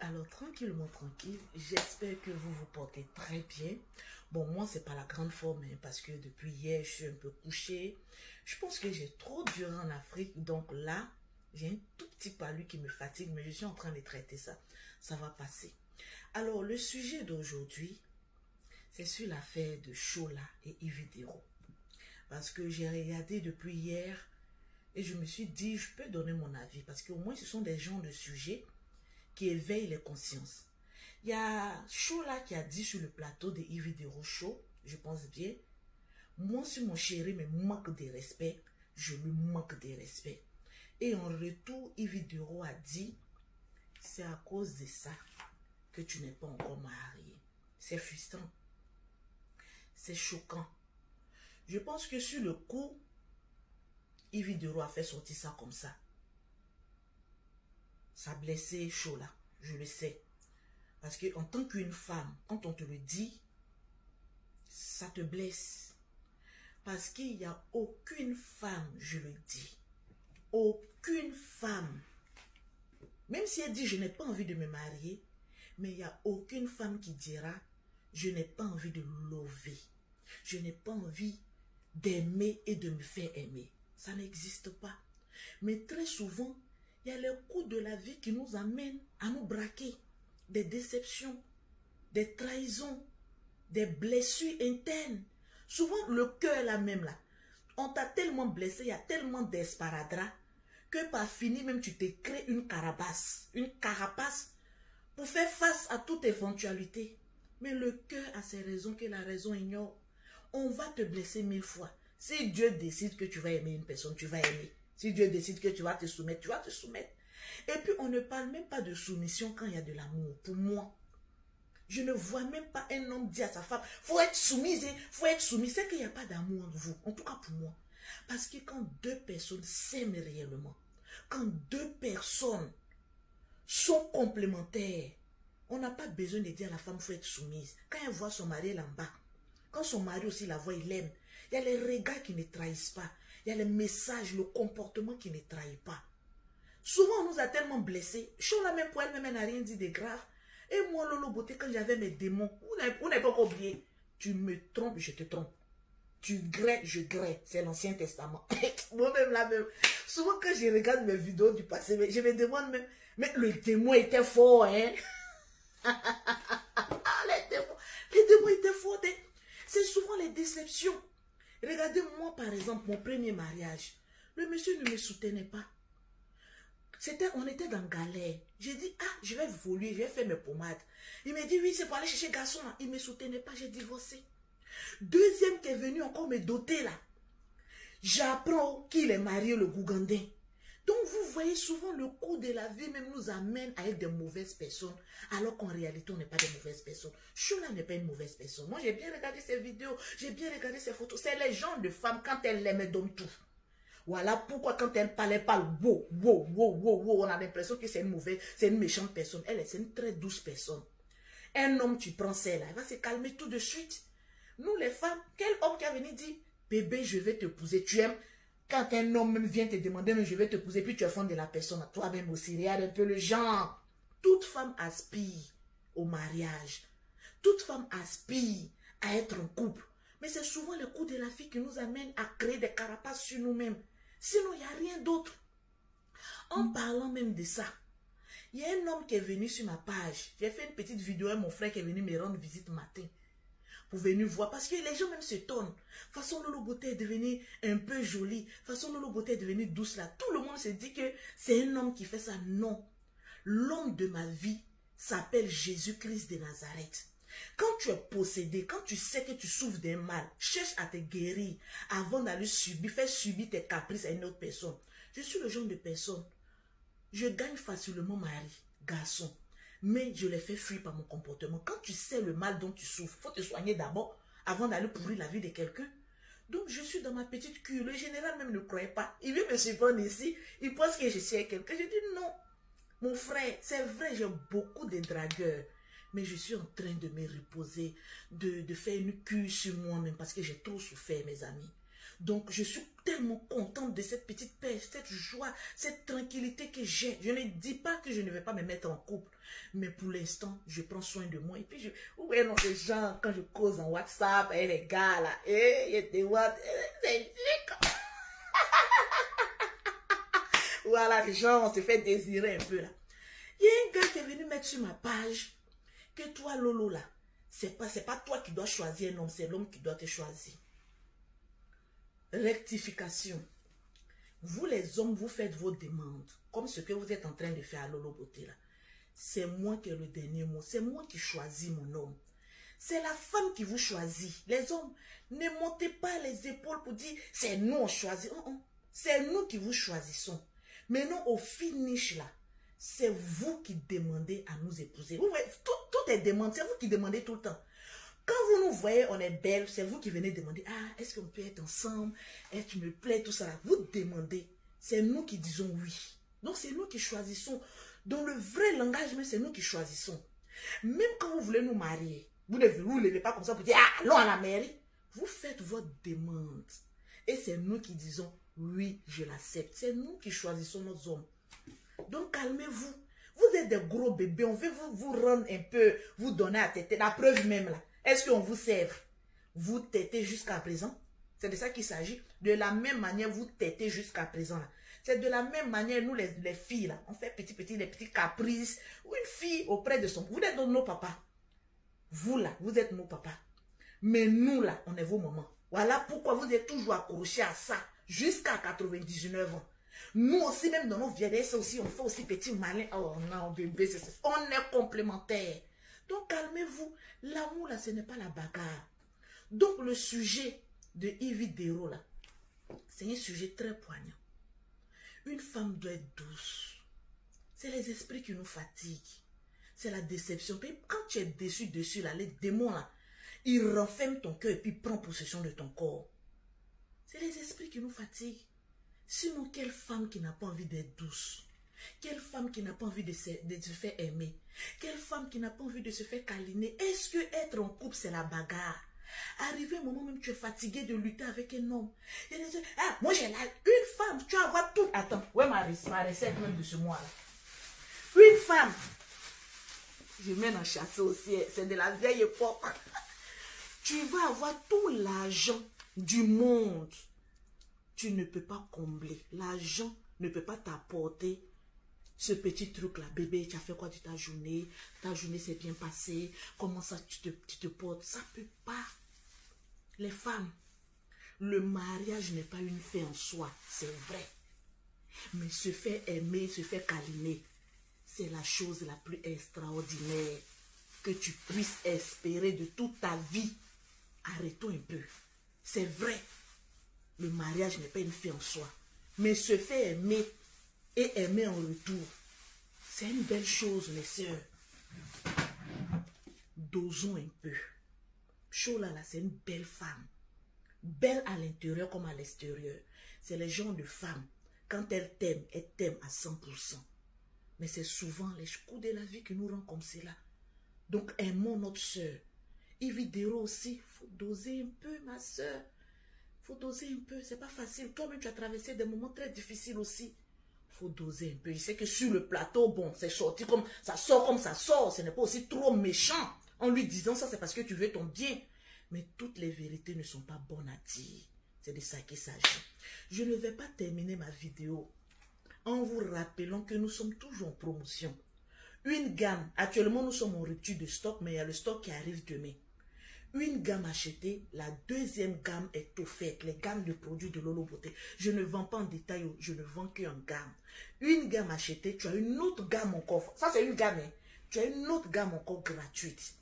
Alors tranquillement tranquille, j'espère que vous vous portez très bien. Bon, moi, c'est pas la grande forme, hein, parce que depuis hier, je suis un peu couchée. Je pense que j'ai trop duré en Afrique, donc là, j'ai un tout petit palu qui me fatigue, mais je suis en train de traiter ça. Ça va passer. Alors, le sujet d'aujourd'hui, c'est sur l'affaire de Chola et Ividero. Parce que j'ai regardé depuis hier et je me suis dit, je peux donner mon avis, parce qu'au moins, ce sont des gens de sujets qui éveille les consciences. Il y a Chola qui a dit sur le plateau de Yves de Rochaud, je pense bien, moi si mon chéri me manque de respect, je lui manque de respect. Et en retour, Yves Dero a dit, c'est à cause de ça que tu n'es pas encore marié. C'est frustrant. C'est choquant. Je pense que sur le coup, Yves Dero a fait sortir ça comme ça ça blessé chaud là, je le sais. Parce que en tant qu'une femme, quand on te le dit, ça te blesse. Parce qu'il n'y a aucune femme, je le dis, aucune femme, même si elle dit je n'ai pas envie de me marier, mais il n'y a aucune femme qui dira je n'ai pas envie de lever, je n'ai pas envie d'aimer et de me faire aimer. Ça n'existe pas. Mais très souvent, il y a les coups de la vie qui nous amènent à nous braquer. Des déceptions, des trahisons, des blessures internes. Souvent, le cœur est la même là. On t'a tellement blessé, il y a tellement d'esparadrap que par fini, même tu t'es créé une carapace. Une carapace pour faire face à toute éventualité. Mais le cœur a ses raisons que la raison ignore. On va te blesser mille fois. Si Dieu décide que tu vas aimer une personne, tu vas aimer. Si Dieu décide que tu vas te soumettre, tu vas te soumettre. Et puis, on ne parle même pas de soumission quand il y a de l'amour. Pour moi, je ne vois même pas un homme dire à sa femme, faut être soumise, il faut être soumis. C'est qu'il n'y a pas d'amour entre vous. En tout cas pour moi. Parce que quand deux personnes s'aiment réellement, quand deux personnes sont complémentaires, on n'a pas besoin de dire à la femme, faut être soumise. Quand elle voit son mari, elle en bas. Quand son mari aussi la voit, il aime. Il y a les regards qui ne trahissent pas. Il y a les messages, le comportement qui ne trahit pas. Souvent, on nous a tellement blessés. la même pour elle-même, elle n'a rien dit de grave. Et moi, Lolo Beauté, quand j'avais mes démons, vous n'avez pas oublié. Tu me trompes, je te trompe. Tu grès, je grès. C'est l'Ancien Testament. Moi-même, là même. Souvent, quand je regarde mes vidéos du passé, je me demande même, mais le démon était fort, hein? les, démons, les démons étaient forts. Hein. C'est souvent les déceptions. Regardez-moi, par exemple, mon premier mariage. Le monsieur ne me soutenait pas. On était dans galère. J'ai dit, ah, je vais voler, je vais faire mes pommades. Il m'a dit, oui, c'est pour aller chercher garçon. Il ne me soutenait pas, j'ai divorcé. Deuxième qui est venu encore me doter là. J'apprends qu'il est marié, le Gougandin. Donc, vous voyez souvent le cours de la vie même nous amène à être de mauvaises personnes, alors qu'en réalité, on n'est pas de mauvaises personnes. Choula n'est pas une mauvaise personne. Moi, j'ai bien regardé ses vidéos, j'ai bien regardé ses photos. C'est les gens de femmes, quand elles l'aiment, donnent tout. Voilà pourquoi quand elle parle, elle parle wow, wow, wow, wow, wow. On a l'impression que c'est une mauvaise, c'est une méchante personne. Elle, c'est une très douce personne. Un homme, tu prends celle-là, elle va se calmer tout de suite. Nous, les femmes, quel homme qui a venu dire, bébé, je vais te t'épouser, tu aimes? Quand un homme vient te demander, mais je vais te poser, puis tu es fond de la personne, toi-même aussi, regarde un peu le genre. Toute femme aspire au mariage. Toute femme aspire à être en couple. Mais c'est souvent le coup de la fille qui nous amène à créer des carapaces sur nous-mêmes. Sinon, il n'y a rien d'autre. En parlant même de ça, il y a un homme qui est venu sur ma page. J'ai fait une petite vidéo à mon frère qui est venu me rendre visite matin pour venir voir. Parce que les gens même se tonnent. Façon Lolo Beauté est devenue un peu jolie. Façon Lolo Beauté est devenue douce là. Tout le monde se dit que c'est un homme qui fait ça. Non. L'homme de ma vie s'appelle Jésus-Christ de Nazareth. Quand tu es possédé, quand tu sais que tu souffres d'un mal, cherche à te guérir avant d'aller subir, faire subir tes caprices à une autre personne. Je suis le genre de personne. Je gagne facilement mari, garçon mais je les fais fuir par mon comportement. Quand tu sais le mal dont tu souffres, faut te soigner d'abord avant d'aller pourrir la vie de quelqu'un. Donc, je suis dans ma petite cure. Le général même ne croyait pas. Il veut me surprendre ici. Il pense que je suis quelqu'un. Je dis non. Mon frère, c'est vrai, j'ai beaucoup de dragueurs. Mais je suis en train de me reposer, de, de faire une cure sur moi-même parce que j'ai trop souffert, mes amis. Donc, je suis tellement contente de cette petite paix, cette joie, cette tranquillité que j'ai. Je ne dis pas que je ne vais pas me mettre en couple. Mais pour l'instant, je prends soin de moi. Et puis, je, voyez, non, ces gens, quand je cause en WhatsApp, et les gars, là, et il y a des c'est Voilà, les gens, on se fait désirer un peu, là. Il y a un gars qui est venu mettre sur ma page que toi, Lolo, là, c'est pas, pas toi qui dois choisir un homme, c'est l'homme qui doit te choisir. Rectification. Vous, les hommes, vous faites vos demandes, comme ce que vous êtes en train de faire à Lolo Beauté, là. C'est moi qui ai le dernier mot. C'est moi qui choisis mon homme. C'est la femme qui vous choisit. Les hommes, ne montez pas les épaules pour dire c'est nous on choisit. C'est nous qui vous choisissons. Maintenant, au finish là, c'est vous qui demandez à nous épouser. Vous voyez, tout, tout est demandé, c'est vous qui demandez tout le temps. Quand vous nous voyez, on est belle, c'est vous qui venez demander, ah, est-ce qu'on peut être ensemble? Que tu me plais, tout ça. Vous demandez. C'est nous qui disons oui. Donc, c'est nous qui choisissons. Dans le vrai langage, mais c'est nous qui choisissons. Même quand vous voulez nous marier, vous ne vous levez pas comme ça pour dire, ah, allons à la mairie. Vous faites votre demande. Et c'est nous qui disons, oui, je l'accepte. C'est nous qui choisissons nos hommes. Donc calmez-vous. Vous êtes des gros bébés. On veut vous, vous rendre un peu, vous donner à tête. La preuve même là. Est-ce qu'on vous sert? Vous têtez jusqu'à présent? C'est de ça qu'il s'agit. De la même manière, vous têtez jusqu'à présent. C'est de la même manière, nous les, les, filles là, on fait petit petit, les petits caprices. Une fille auprès de son... Vous êtes nos papas. Vous là, vous êtes nos papas. Mais nous là, on est vos mamans. Voilà pourquoi vous êtes toujours accrochés à ça jusqu'à 99 ans. Nous aussi, même dans nos vieillesses aussi, on fait aussi petit malin. Oh non, bébé, on est complémentaires. Donc, calmez-vous. L'amour, là, ce n'est pas la bagarre. Donc, le sujet de Yves là, c'est un sujet très poignant. Une femme doit être douce. C'est les esprits qui nous fatiguent. C'est la déception. Puis quand tu es déçu dessus, là, les démons, là, ils renferment ton cœur et puis prennent possession de ton corps. C'est les esprits qui nous fatiguent. Sinon, quelle femme qui n'a pas envie d'être douce? Quelle femme qui n'a pas envie de se, de se, faire aimer? Quelle femme qui n'a pas envie de se faire câliner? Est-ce que être en couple, c'est la bagarre? Arrivé un moment même, tu es fatigué de lutter avec un homme. Ah, moi j'ai une femme, tu vas avoir tout. Attends, ouais, ma, ma recette même de ce mois-là? Une femme. Je mène en chasse aussi, c'est de la vieille époque. tu vas avoir tout l'argent du monde, tu ne peux pas combler. L'argent ne peut pas t'apporter ce petit truc-là. Bébé, tu as fait quoi de ta journée? Ta journée s'est bien passée Comment ça tu te, tu te portes? Ça peut pas. Les femmes, le mariage n'est pas une fin en soi, c'est vrai. Mais se faire aimer, se faire câliner, c'est la chose la plus extraordinaire que tu puisses espérer de toute ta vie. Arrêtons un peu. C'est vrai, le mariage n'est pas une fin en soi. Mais se faire aimer et aimer en retour, c'est une belle chose, mes soeurs. Dosons un peu. Chola, là, c'est une belle femme. Belle à l'intérieur comme à l'extérieur. C'est les gens de femmes. Quand elles t'aiment, elles t'aiment à 100%. Mais c'est souvent les coups de la vie qui nous rend comme cela. Donc aimons notre soeur. Ividéro aussi, faut doser un peu, ma soeur. faut doser un peu, c'est pas facile. Toi-même, tu as traversé des moments très difficiles aussi. Faut doser un peu. Je sais que sur le plateau, bon, c'est sorti comme ça sort comme ça sort. Ce n'est pas aussi trop méchant. En lui disant ça, c'est parce que tu veux ton bien. Mais toutes les vérités ne sont pas bonnes à dire. C'est de ça qu'il s'agit. Je ne vais pas terminer ma vidéo en vous rappelant que nous sommes toujours en promotion. Une gamme, actuellement nous sommes en rupture de stock, mais il y a le stock qui arrive demain une gamme achetée, la deuxième gamme est offerte, les gammes de produits de Lolo Beauté. Je ne vends pas en détail, je ne vends qu'en gamme. Une gamme achetée, tu as une autre gamme encore. Ça, c'est une gamme. Hein. Tu as une autre gamme encore gratuite.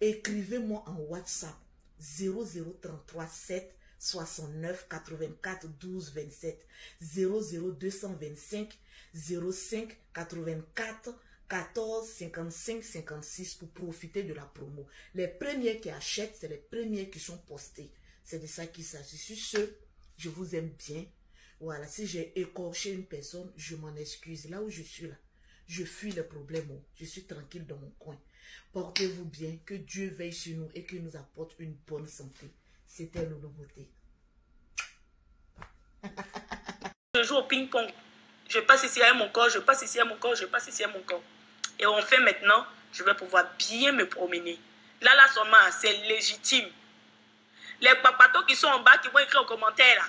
Écrivez-moi en WhatsApp 0033 7 69 84 12 27 00225 05 84 14, 55, 56 pour profiter de la promo. Les premiers qui achètent, c'est les premiers qui sont postés. C'est de ça qu'il s'agit. Sur ce, je vous aime bien. Voilà, si j'ai écorché une personne, je m'en excuse. Là où je suis là, je fuis le problème. Je suis tranquille dans mon coin. Portez-vous bien, que Dieu veille sur nous et qu'il nous apporte une bonne santé. C'était nos nouveautés. je joue au ping-pong. Je passe ici à mon corps, je passe ici à mon corps, je passe ici à mon corps. Et enfin maintenant, je vais pouvoir bien me promener. Là, là seulement, c'est légitime. Les papatos qui sont en bas, qui vont écrire en commentaire, là,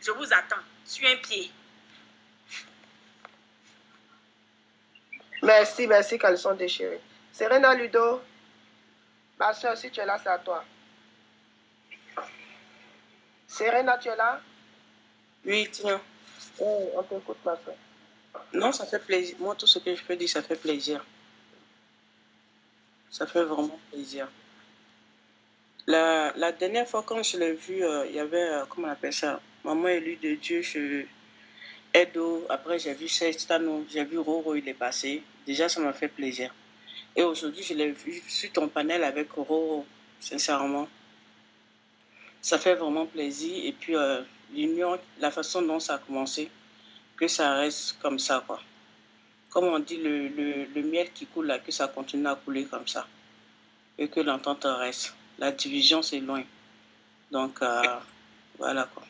je vous attends. Sur un pied. Merci, merci, qu'elles sont déchirées. Serena Ludo, ma soeur, si tu es là, c'est à toi. Serena, tu es là? Oui, tiens. Oh, on t'écoute, ma soeur. Non, ça fait plaisir. Moi, tout ce que je peux dire, ça fait plaisir. Ça fait vraiment plaisir. La, la dernière fois, quand je l'ai vu, euh, il y avait, euh, comment on appelle ça? Maman élue de Dieu, je... Edo. Après, j'ai vu Sestano, j'ai vu Roro, il est passé. Déjà, ça m'a fait plaisir. Et aujourd'hui, je l'ai vu sur ton panel avec Roro, sincèrement. Ça fait vraiment plaisir. Et puis, euh, l'union, la façon dont ça a commencé, que ça reste comme ça, quoi. Comme on dit, le, le, miel qui coule là, que ça continue à couler comme ça. Et que l'entente reste. La division, c'est loin. Donc, euh, voilà, quoi.